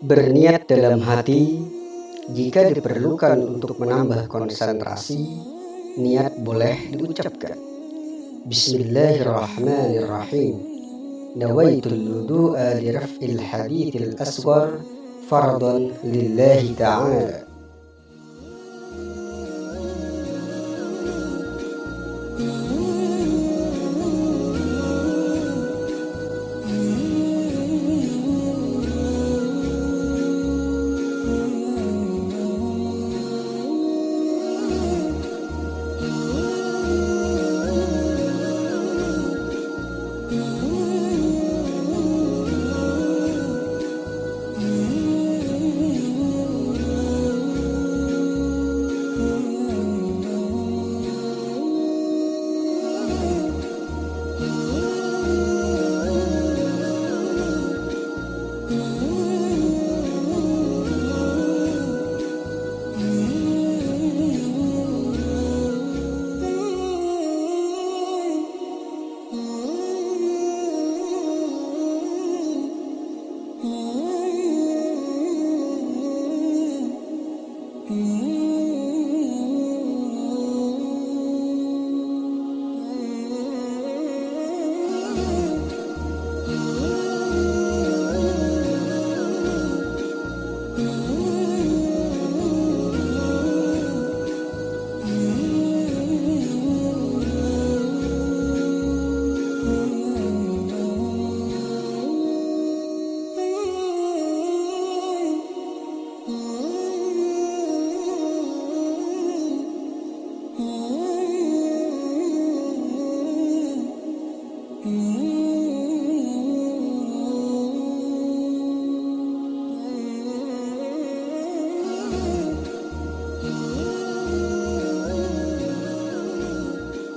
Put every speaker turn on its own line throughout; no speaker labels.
Berniat dalam hati, jika diperlukan untuk menambah konsentrasi, niat boleh diucapkan. Bismillahirrahmanirrahim. Nawaitul wudu'a li raf'il hadithil aswar fardan lillahi ta'ala. you.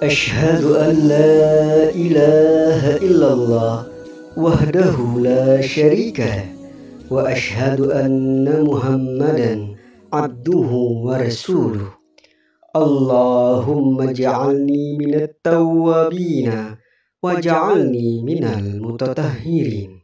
أشهد أن لا إله إلا الله وحده لا شريك له وأشهد أن محمدا عبده ورسوله. اللهم اجعلني من التوابين واجعلني من المتطهرين.